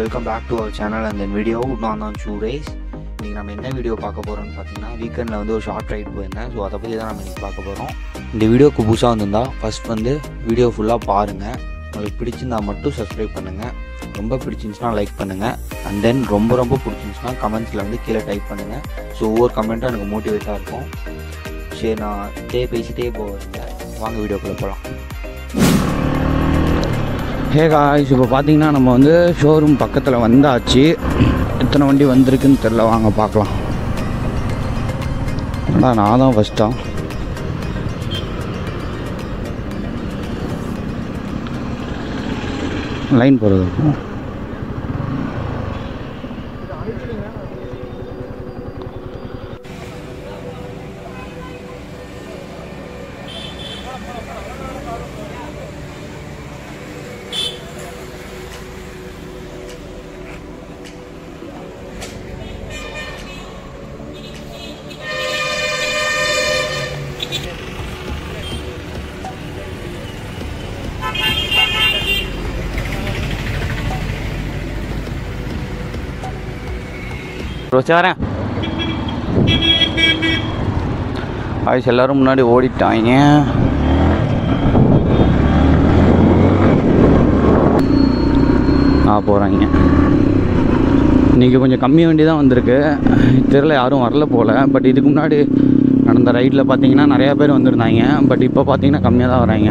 Welcome back to our channel அந்த video நான் தான் ஷூரேஸ் இன்றைக்கி நம்ம என்ன வீடியோ பார்க்க போகிறோம்னு பார்த்தீங்கன்னா வீக்கெண்டில் வந்து ஒரு ஷார்ட் ரைட் போயிருந்தேன். ஸோ அதை பற்றி தான் நம்ம இன்றைக்கி பார்க்க போகிறோம் இந்த வீடியோக்கு புதுசாக வந்திருந்தா ஃபஸ்ட் வந்து வீடியோ ஃபுல்லாக பாருங்கள் உங்களுக்கு பிடிச்சிருந்தா மட்டும் சப்ஸ்கிரைப் பண்ணுங்கள் ரொம்ப பிடிச்சிருந்துச்சுன்னா லைக் பண்ணுங்கள் அண்ட் தென் ரொம்ப ரொம்ப பிடிச்சிருந்துச்சுன்னா கமெண்ட்ஸில் வந்து கீழே டைப் பண்ணுங்கள் ஸோ ஒவ்வொரு கமெண்ட்டும் எனக்கு மோட்டிவேட்டாக இருக்கும். சரி நான் இதே பேசிட்டே போகிறேன் வாங்க வீடியோக்குள்ளே போகலாம் ஹே காய்ஸ் இப்போ பார்த்தீங்கன்னா நம்ம வந்து ஷோரூம் பக்கத்தில் வந்தாச்சு. எத்தனை வண்டி வந்திருக்குன்னு தெரில வாங்க பார்க்கலாம். அடா நான் தான் ஃபஸ்ட்டா லைன் போகிறது இருக்கும் ரோசி வரேன். ஆயுஷ் எல்லாரும் முன்னாடி ஓடிட்டாங்க ஆ போகிறாங்க இன்றைக்கி கொஞ்சம் கம்மி வண்டி தான் வந்திருக்கு. தெரில யாரும் வரல போல். பட் இதுக்கு முன்னாடி நடந்த ரைடில் பார்த்தீங்கன்னா நிறையா பேர் வந்திருந்தாங்க பட் இப்போ பார்த்தீங்கன்னா கம்மியாக தான் வராங்க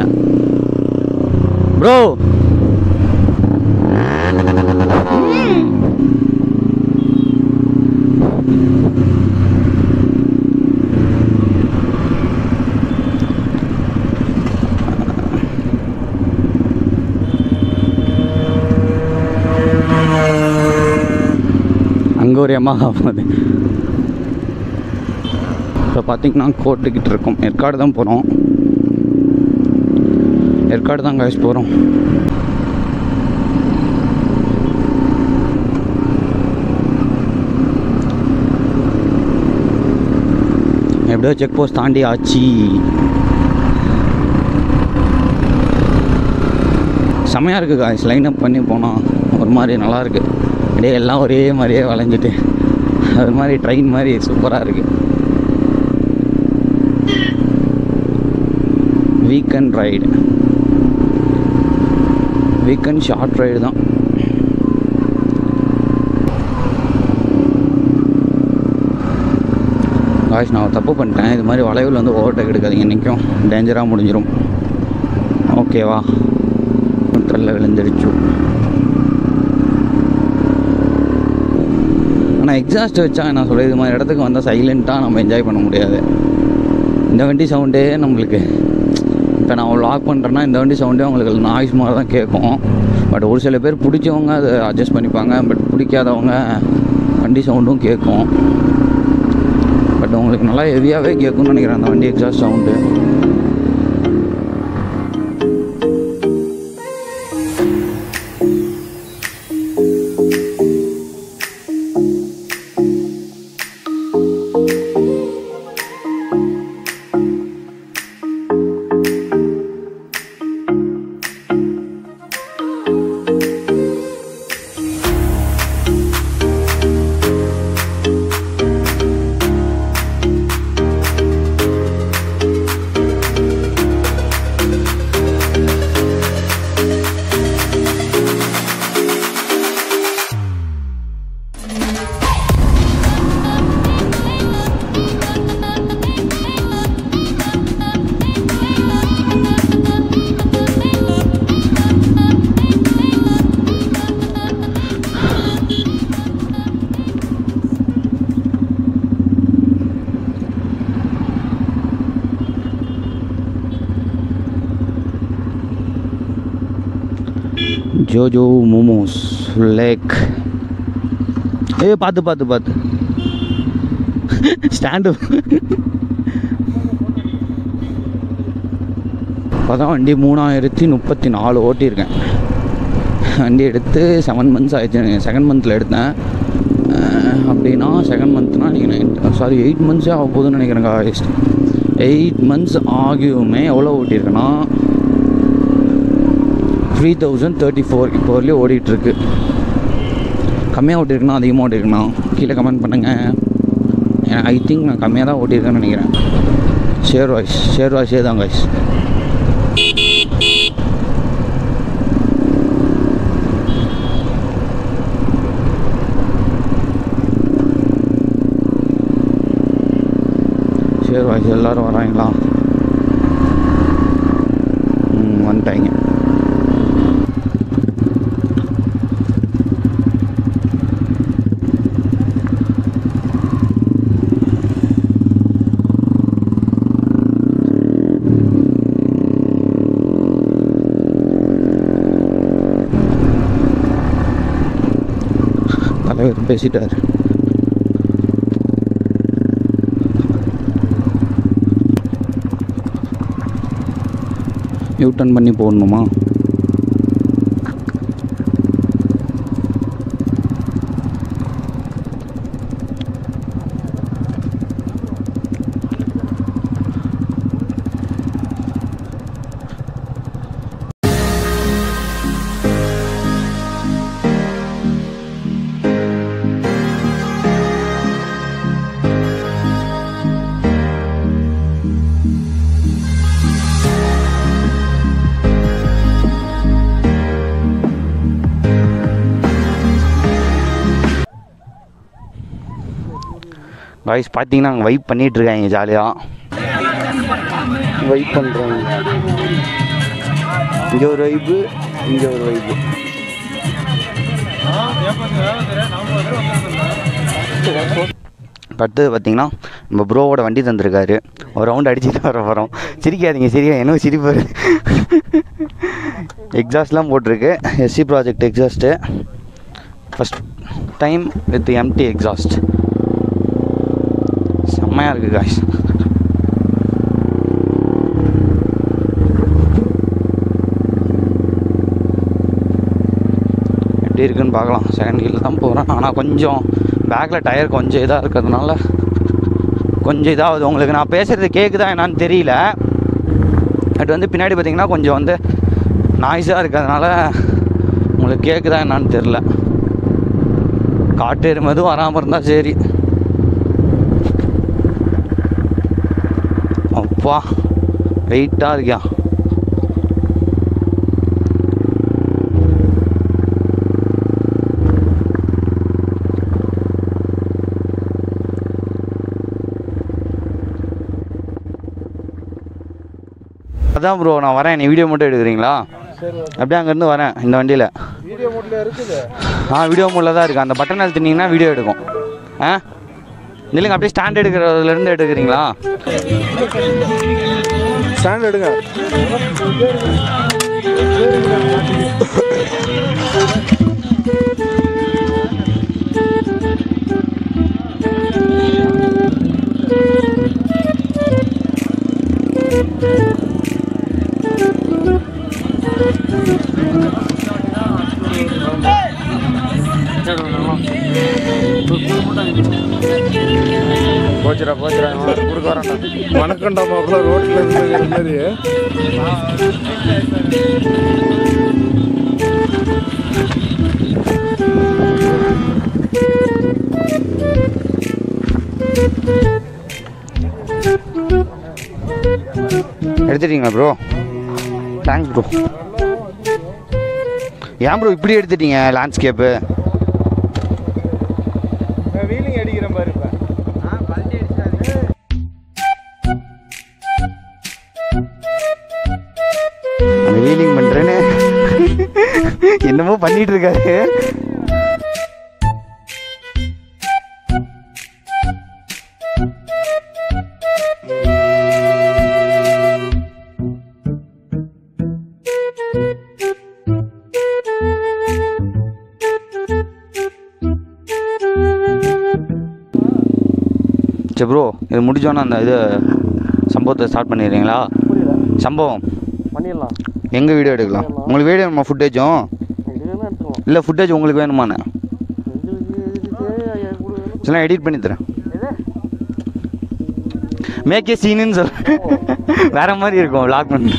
ப்ரோ அங்கே ஒரு எம்மா இப்போ பார்த்தீங்கன்னா கோட்டுக்கிட்டு இருக்கோம். ஏற்காடு தான் போகிறோம் ஏற்காடு தான் காய்ச்சி போகிறோம் எப்படியோ செக் போஸ்ட் தாண்டி ஆச்சு. செமையாக இருக்குது காய்ஸ் லைன் அப் பண்ணி போனால் ஒரு மாதிரி நல்லாயிருக்கு அப்படியே எல்லாம் ஒரே மாதிரியே வளைஞ்சிட்டு. அது மாதிரி ட்ரெயின் மாதிரி சூப்பராக இருக்குது weekend ride weekend short ride தான். காய்ஸ் நான் தப்பு பண்ணிட்டேன். இது மாதிரி வளைவில் வந்து ஓவர்டேக் எடுக்காதீங்க. இன்றைக்கும் டேஞ்சராக முடிஞ்சிடும் ஓகேவா ட்ரெல்ல விழுந்துடுச்சு ஆனால் எக்ஸாஸ்ட் வச்சா நான் சொல்ல இது மாதிரி இடத்துக்கு வந்தால் சைலண்ட்டாக நம்ம என்ஜாய் பண்ண முடியாது. இந்த வண்டி சவுண்டே நம்மளுக்கு இப்போ நான் லாக் பண்ணுறேன்னா இந்த வண்டி சவுண்டே உங்களுக்கு நாய்ஸ் மாதிரி தான் கேட்கும். பட் ஒரு சில பேர் பிடிச்சவங்க அதை அட்ஜஸ்ட் பண்ணிப்பாங்க. பட் பிடிக்காதவங்க வண்டி சவுண்டும் கேட்கும். பட் உங்களுக்கு நல்லா ஹெவியாகவே கேட்கும்னு நினைக்கிறேன் அந்த வண்டி எக்ஸாஸ்ட் சவுண்டு ஜோஜோ மோமோஸ் லேக் ஏ பார்த்து பார்த்து பார்த்து ஸ்டாண்டு இப்போதான் வண்டி மூணாயிரத்தி முப்பத்தி நாலு ஓட்டியிருக்கேன் வண்டி எடுத்து செவன் மந்த்ஸ் ஆயிடுச்சு செகண்ட் மந்தில் எடுத்தேன் அப்படின்னா செகண்ட் மந்த்னா நீங்கள் நைன் சாரி எயிட் மந்த்ஸே ஆக போகுதுன்னு நினைக்கிறேங்க எயிட் மந்த்ஸ் ஆகியுமே எவ்வளோ ஓட்டியிருக்கேன்னா த்ரீ தௌசண்ட் தேர்ட்டி ஃபோர் இப்போ வரலையும் ஓடிட்டுருக்கு. கம்மியாக ஓட்டியிருக்கணும் அதிகமாக ஓட்டியிருக்கணும் கீழே கமெண்ட் பண்ணுங்கள் ஐ திங்க் நான் கம்மியாக தான் ஓட்டியிருக்கேன்னு நினைக்கிறேன். ஷேர் வாய்ஸ் ஷேர் வாய்ஸே தான் வாய்ஸ் ஷேர் வாய்ஸ் எல்லோரும் வராங்களா? ம் வந்துட்டாங்க. பேசிட்டார் யூ டர்ன் பண்ணி போடணுமா? வாய்ஸ் பார்த்தீங்கன்னா அங்கே வைப் பண்ணிட்டு இருக்காங்க ஜாலியாக வைப் பண்ணுறாங்க இங்கே ஒரு வைப்பு இங்கே ஒரு வைப்பு அடுத்தது பார்த்தீங்கன்னா நம்ம ப்ரோவோட வண்டி தந்திருக்காரு. ஒரு ரவுண்ட் அடிச்சுட்டு வர போகிறோம் சிரிக்காதீங்க சரியா என்ன சிரிப்பார் எக்ஸாஸ்ட்லாம் போட்டிருக்கு. SC project exhaust first time with MT exhaust செம்மையாக இருக்குது காய்ஸ் எப்படி இருக்குன்னு பார்க்கலாம். செகண்ட் கீரில் தான் போகிறேன் ஆனால் கொஞ்சம் பேக்கில் டயர் கொஞ்சம் இதாக இருக்கிறதுனால கொஞ்சம் இதாகுது உங்களுக்கு நான் பேசுகிறது கேட்குதா என்னான்னு தெரியல. பட் வந்து பின்னாடி பார்த்தீங்கன்னா கொஞ்சம் வந்து நாய்ஸாக இருக்கிறதுனால உங்களுக்கு கேட்குதா என்னான்னு தெரில காட்டு எருமதும் வராமல் இருந்தால் சரி. அப்பா வெயிட்டாக இருக்கியா? அதான் ப்ரோ நான் வரேன். நீ வீடியோ மட்டும் எடுக்கிறீங்களா? அப்படியே அங்கேருந்து வரேன் இந்த வண்டியில். மோட்ல ஆ வீடியோ மூலில் தான் இருக்குது அந்த பட்டன் அழுத்தினீங்கன்னா வீடியோ எடுக்கும். ஆ? இல்லைங்க அப்படியே ஸ்டாண்ட் எடுக்கிறதுலேருந்து எடுக்கிறீங்களா? ஸ்டாண்ட் எடுங்க. போச்சுடா போச்சுடா கொடுக்க வரேன்டா. வணக்கம்டா மாப்பிள்ள ரோட்ல இருந்து மாதிரி எடுத்துட்டீங்களா ப்ரோ தேங்க்ஸ் ப்ரோ ஏன் ப்ரோ இப்படி எடுத்துட்டீங்க லேண்ட்ஸ்கேப்பு வீலிங் அடிக்கிறேன் பாரு என்னமோ பண்ணிட்டு இருக்காரு சரி ப்ரோ இது முடிஞ்சோன்னே அந்த இது சம்பவத்தை ஸ்டார்ட் பண்ணிடுறீங்களா? சம்பவம். பண்ணிடலாம். எங்கே வீடியோ எடுக்கலாம்? உங்களுக்கு வீடியோ வேணுமா ஃபுட்டேஜும் இல்லை ஃபுட்டேஜ் உங்களுக்கு வேணுமாண்ணே சில எடிட் பண்ணி தரேன். மேக்கே சீனுன்னு சொல் வேற மாதிரி இருக்கும் லாக் பண்ணி